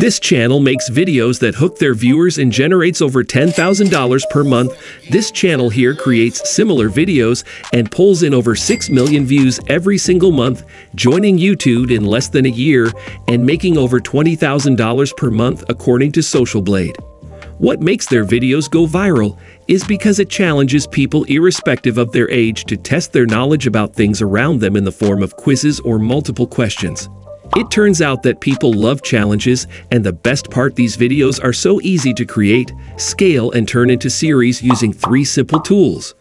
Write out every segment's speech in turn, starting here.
This channel makes videos that hook their viewers and generates over $10,000 per month. This channel here creates similar videos and pulls in over 6 million views every single month, joining YouTube in less than a year and making over $20,000 per month according to Social Blade. What makes their videos go viral is because it challenges people irrespective of their age to test their knowledge about things around them in the form of quizzes or multiple questions. It turns out that people love challenges, and the best part these videos are so easy to create, scale, and turn into series using three simple tools.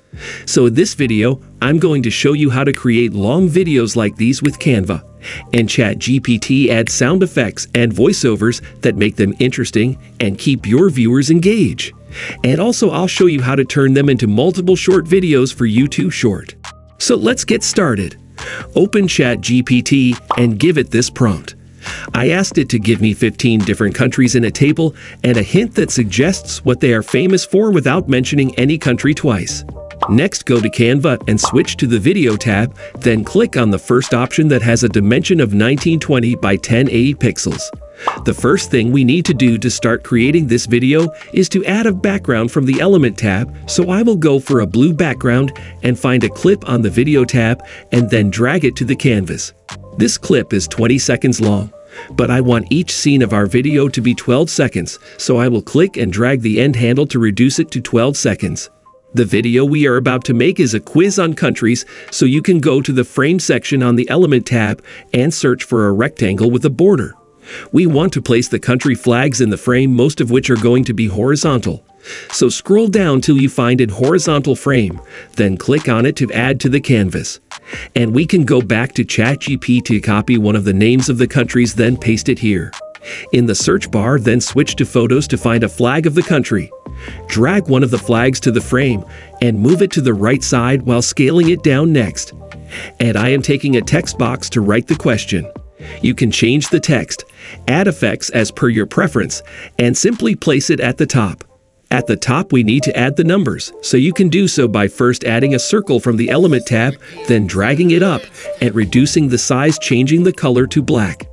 So in this video, I'm going to show you how to create long videos like these with Canva. And ChatGPT adds sound effects and voiceovers that make them interesting and keep your viewers engaged. And also I'll show you how to turn them into multiple short videos for YouTube Short. So let's get started. Open ChatGPT and give it this prompt. I asked it to give me 15 different countries in a table and a hint that suggests what they are famous for without mentioning any country twice. Next, go to Canva and switch to the Video tab, then click on the first option that has a dimension of 1920 by 1080 pixels. The first thing we need to do to start creating this video is to add a background from the Element tab, so I will go for a blue background and find a clip on the Video tab and then drag it to the canvas. This clip is 20 seconds long, but I want each scene of our video to be 12 seconds, so I will click and drag the end handle to reduce it to 12 seconds. The video we are about to make is a quiz on countries, so you can go to the Frame section on the Element tab and search for a rectangle with a border. We want to place the country flags in the frame, most of which are going to be horizontal. So scroll down till you find a horizontal frame, then click on it to add to the canvas. And we can go back to ChatGPT to copy one of the names of the countries, then paste it here. In the search bar, then switch to Photos to find a flag of the country. Drag one of the flags to the frame and move it to the right side while scaling it down next. And I am taking a text box to write the question. You can change the text, add effects as per your preference, and simply place it at the top. At the top, we need to add the numbers, so you can do so by first adding a circle from the Element tab, then dragging it up and reducing the size changing the color to black.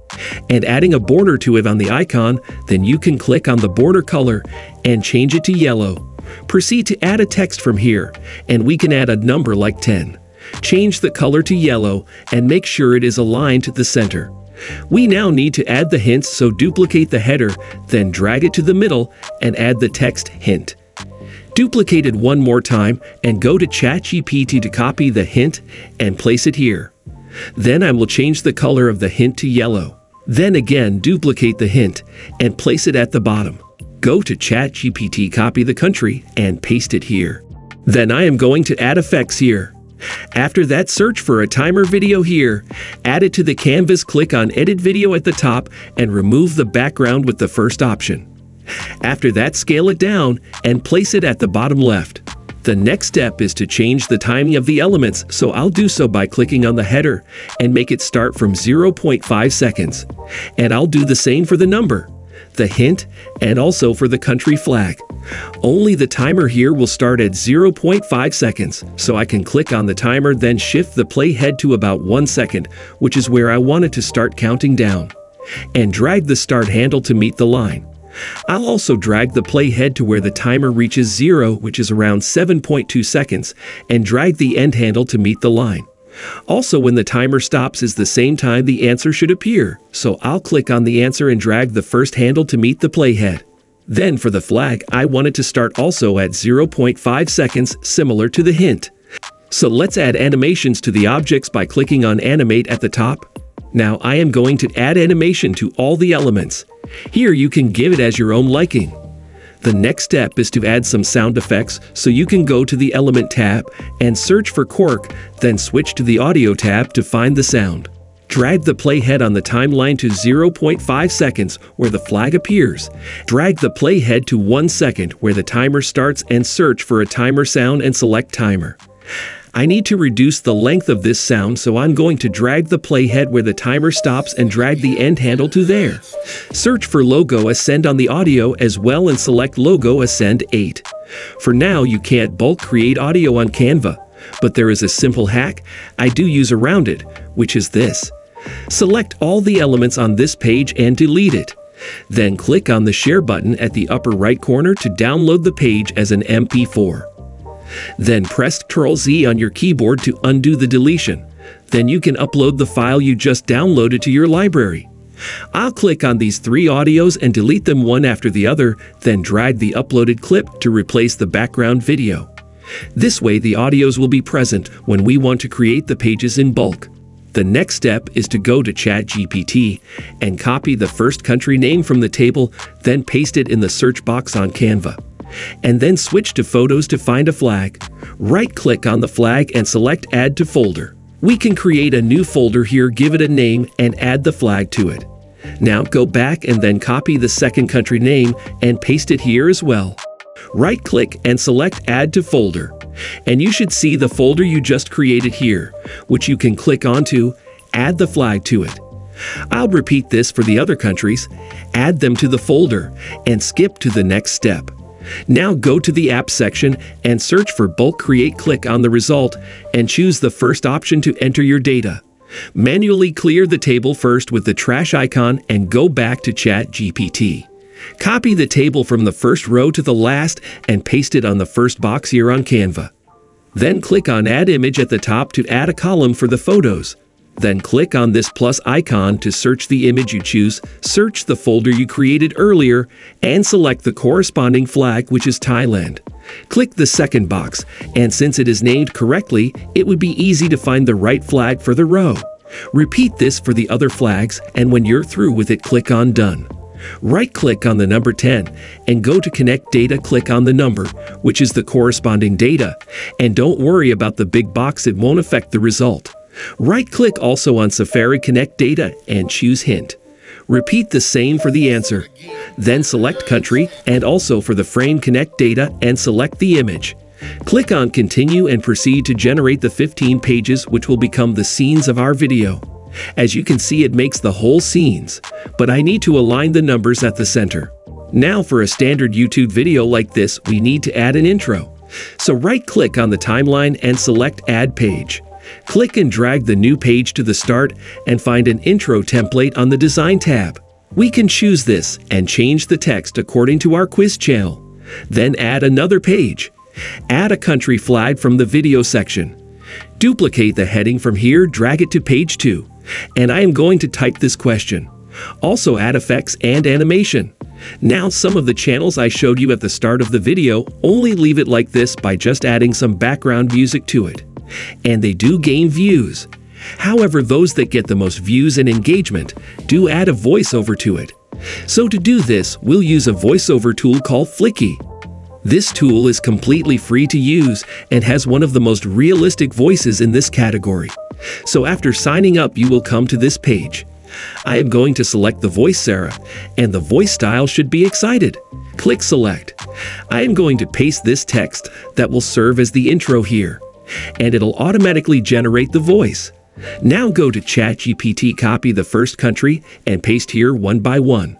And adding a border to it on the icon, then you can click on the border color and change it to yellow. Proceed to add a text from here, and we can add a number like 10. Change the color to yellow and make sure it is aligned to the center. We now need to add the hints, so duplicate the header, then drag it to the middle and add the text hint. Duplicate it one more time and go to ChatGPT to copy the hint and place it here. Then I will change the color of the hint to yellow. Then again duplicate the hint and place it at the bottom. Go to ChatGPT, copy the country, and paste it here. Then I am going to add effects here. After that, search for a timer video here. Add it to the canvas, click on Edit Video at the top, and remove the background with the first option. After that, scale it down and place it at the bottom left. The next step is to change the timing of the elements, so I'll do so by clicking on the header and make it start from 0.5 seconds. And I'll do the same for the number the hint, and also for the country flag. Only the timer here will start at 0.5 seconds, so I can click on the timer then shift the playhead to about 1 second, which is where I wanted to start counting down, and drag the start handle to meet the line. I'll also drag the playhead to where the timer reaches 0, which is around 7.2 seconds, and drag the end handle to meet the line. Also, when the timer stops is the same time the answer should appear, so I'll click on the answer and drag the first handle to meet the playhead. Then for the flag, I want it to start also at 0.5 seconds, similar to the hint. So let's add animations to the objects by clicking on Animate at the top. Now I am going to add animation to all the elements. Here you can give it as your own liking. The next step is to add some sound effects, so you can go to the Element tab and search for Quark, then switch to the Audio tab to find the sound. Drag the playhead on the timeline to 0.5 seconds where the flag appears. Drag the playhead to 1 second where the timer starts and search for a timer sound and select timer. I need to reduce the length of this sound, so I'm going to drag the playhead where the timer stops and drag the end handle to there. Search for logo ascend on the audio as well and select logo ascend 8. For now, you can't bulk create audio on Canva, but there is a simple hack I do use around it, which is this. Select all the elements on this page and delete it. Then click on the Share button at the upper right corner to download the page as an MP4. Then press Ctrl Z on your keyboard to undo the deletion. Then you can upload the file you just downloaded to your library. I'll click on these three audios and delete them one after the other, then drag the uploaded clip to replace the background video. This way the audios will be present when we want to create the pages in bulk. The next step is to go to ChatGPT and copy the first country name from the table, then paste it in the search box on Canva. And then switch to Photos to find a flag. Right-click on the flag and select Add to Folder. We can create a new folder here, give it a name, and add the flag to it. Now go back and then copy the second country name and paste it here as well. Right-click and select Add to Folder. And you should see the folder you just created here, which you can click onto, add the flag to it. I'll repeat this for the other countries, add them to the folder, and skip to the next step. Now go to the app section and search for Bulk Create. Click on the result and choose the first option to enter your data. Manually clear the table first with the trash icon and go back to ChatGPT. Copy the table from the first row to the last and paste it on the first box here on Canva. Then click on Add Image at the top to add a column for the photos. Then click on this plus icon to search the image you choose, search the folder you created earlier, and select the corresponding flag which is Thailand. Click the second box, and since it is named correctly, it would be easy to find the right flag for the row. Repeat this for the other flags, and when you're through with it, click on Done. Right-click on the number 10 and go to Connect Data, click on the number, which is the corresponding data, and don't worry about the big box, it won't affect the result. Right-click also on Safari Connect Data and choose Hint. Repeat the same for the answer. Then select Country and also for the Frame Connect Data and select the image. Click on Continue and proceed to generate the 15 pages which will become the scenes of our video. As you can see it makes the whole scenes, but I need to align the numbers at the center. Now for a standard YouTube video like this, we need to add an intro. So right-click on the timeline and select Add Page. Click and drag the new page to the start and find an intro template on the Design tab. We can choose this and change the text according to our quiz channel. Then add another page. Add a country flag from the video section. Duplicate the heading from here, drag it to page 2. And I am going to type this question. Also add effects and animation. Now some of the channels I showed you at the start of the video only leave it like this by just adding some background music to it and they do gain views. However, those that get the most views and engagement do add a voiceover to it. So to do this, we'll use a voiceover tool called Fliki. This tool is completely free to use and has one of the most realistic voices in this category. So after signing up, you will come to this page. I am going to select the voice Sarah, and the voice style should be excited. Click Select. I am going to paste this text that will serve as the intro here and it'll automatically generate the voice. Now go to ChatGPT, copy the first country, and paste here one by one.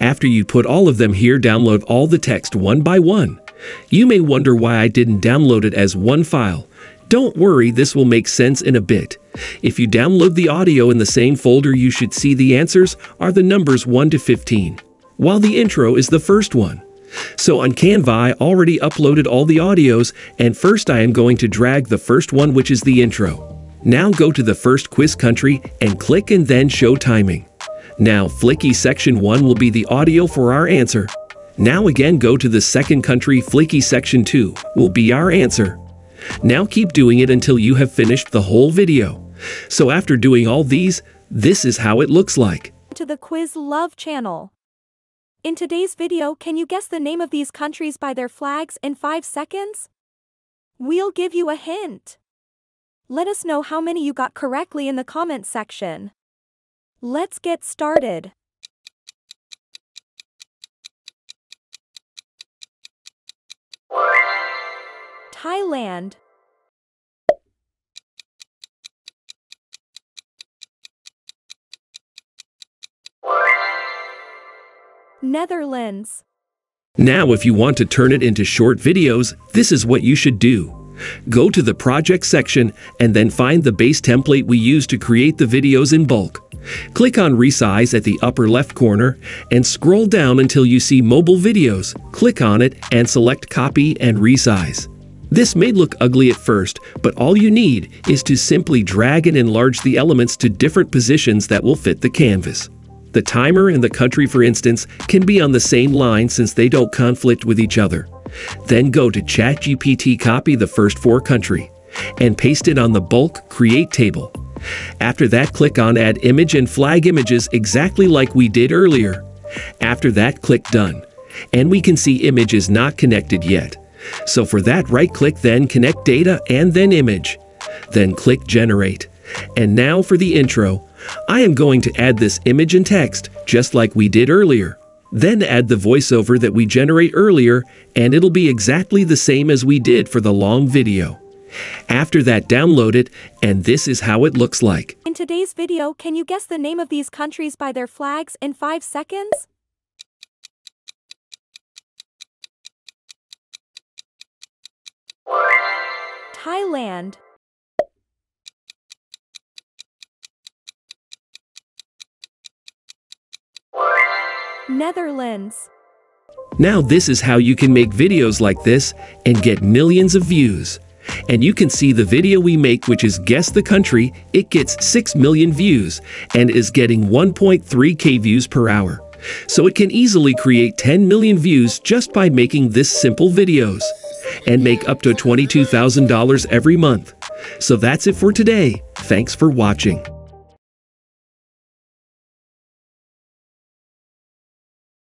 After you put all of them here, download all the text one by one. You may wonder why I didn't download it as one file. Don't worry, this will make sense in a bit. If you download the audio in the same folder, you should see the answers are the numbers 1 to 15, while the intro is the first one. So on Canva, I already uploaded all the audios, and first I am going to drag the first one, which is the intro. Now go to the first quiz country and click and then show timing. Now Fliki section 1 will be the audio for our answer. Now again go to the second country Fliki section 2 will be our answer. Now keep doing it until you have finished the whole video. So after doing all these, this is how it looks like. To the Quiz Love channel. In today's video can you guess the name of these countries by their flags in 5 seconds? We'll give you a hint. Let us know how many you got correctly in the comments section. Let's get started. Thailand Netherlands. Now if you want to turn it into short videos, this is what you should do. Go to the project section and then find the base template we use to create the videos in bulk. Click on Resize at the upper left corner and scroll down until you see Mobile Videos. Click on it and select Copy and Resize. This may look ugly at first, but all you need is to simply drag and enlarge the elements to different positions that will fit the canvas. The timer and the country, for instance, can be on the same line since they don't conflict with each other. Then go to ChatGPT copy the first four country and paste it on the bulk create table. After that, click on add image and flag images exactly like we did earlier. After that, click done. And we can see image is not connected yet. So for that, right click then connect data and then image. Then click generate. And now for the intro. I am going to add this image and text just like we did earlier. Then add the voiceover that we generate earlier and it'll be exactly the same as we did for the long video. After that download it and this is how it looks like. In today's video, can you guess the name of these countries by their flags in 5 seconds? Thailand Netherlands Now this is how you can make videos like this and get millions of views. And you can see the video we make which is Guess the Country, it gets 6 million views and is getting 1.3k views per hour. So it can easily create 10 million views just by making this simple videos and make up to $22,000 every month. So that's it for today. Thanks for watching.